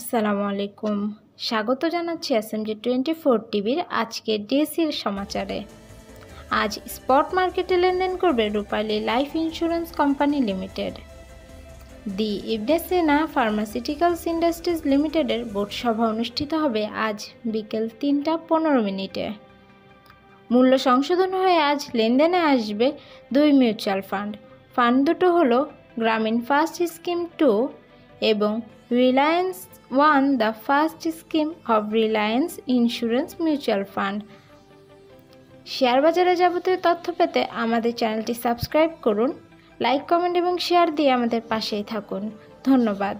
আসসালামু আলাইকুম। স্বাগত জানাচ্ছি এসএমজি টোয়েন্টি ফোর টিভির আজকে ডিএসির সমাচারে। আজ স্পট মার্কেটে লেনদেন করবে Rupali life insurance company limited the Ibn Sina pharmaceuticals industries লিমিটেডের বোর্ড সভা অনুষ্ঠিত হবে আজ বিকেল তিনটা পনেরো মিনিটে। মূল্য সংশোধন হয়ে আজ লেনদেনে আসবে দুই মিউচুয়াল ফান্ড ফান্ড দুটো হলো গ্রামীণ ফার্স্ট স্কিম টু এবং Reliance one the first scheme of Reliance insurance mutual fund share বাজারে যাবতীয় তথ্য পেতে আমাদের চ্যানেলটি সাবস্ক্রাইব করুন, লাইক, কমেন্ট এবং শেয়ার দিয়ে আমাদের পাশেই থাকুন। ধন্যবাদ।